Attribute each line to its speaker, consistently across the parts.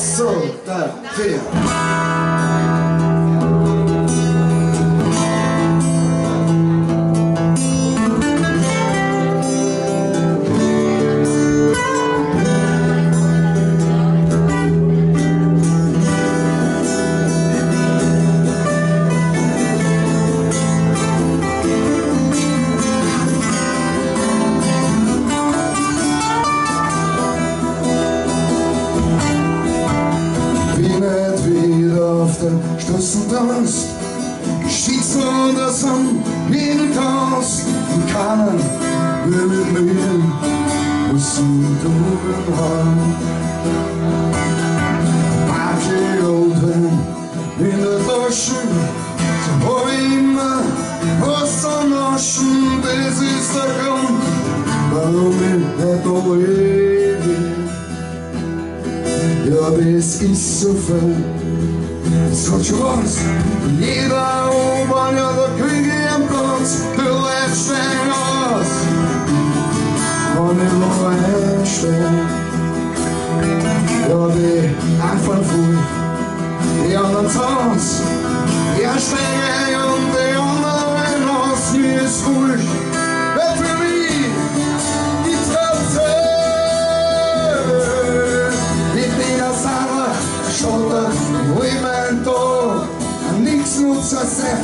Speaker 1: Santa Fé. Fyra. Tanz, Geschichten unter Sonne, jeden Tanz, und keiner will mit mir, was sie tun haben. Manche Oldman in der Tasche, so hab ich immer was am Naschen, das ist der Grund, warum ich nicht da lebe. Ja, das ist so viel. Such was Jeder oben, ja, da krieg einen Platz Du lädst den aus Kann ich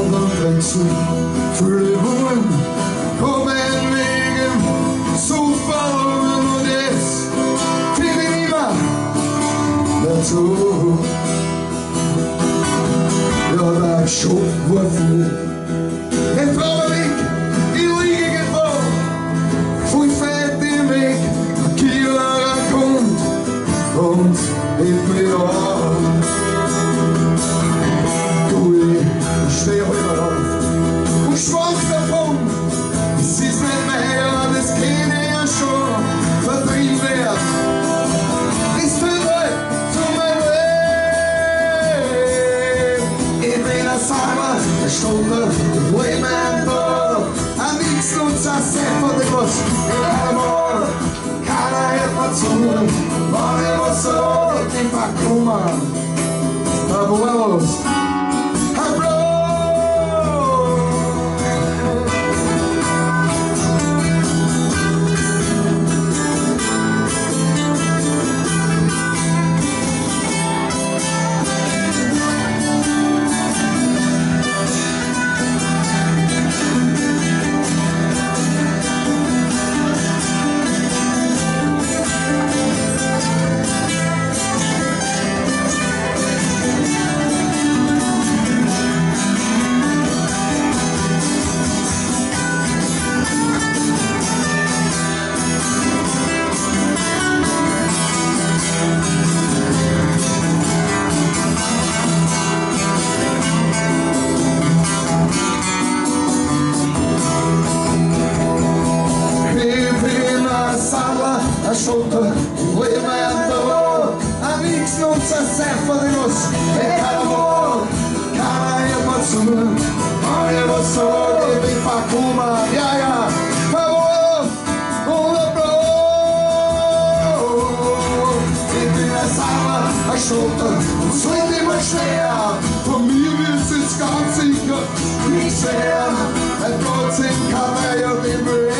Speaker 1: Aus anderen Wechsel für die kommen wegen verloren und jetzt finde niemand dazu. Ja, da schon war viel. En e fazzone Volevo solo ti fa come Amics non si serve di noi E caro cara e persona Ma io lo so che mi fa come Ya ya Favor Una bro E mi la sala ascolta Svendi ma schwer Von mir ist es ganz sicher Nicht schwer trotzdem kann er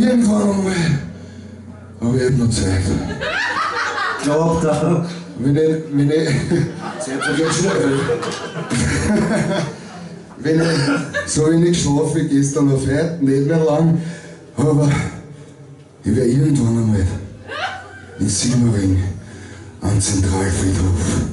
Speaker 1: Irgendwann einmal habe ich eben noch Zeit.
Speaker 2: Glaubt er.
Speaker 1: Wenn ich, wenn ich, wenn ich so wenig schlafe wie gestern auf heute, nicht mehr lang, aber ich werde irgendwann einmal in Simmering am Zentralfriedhof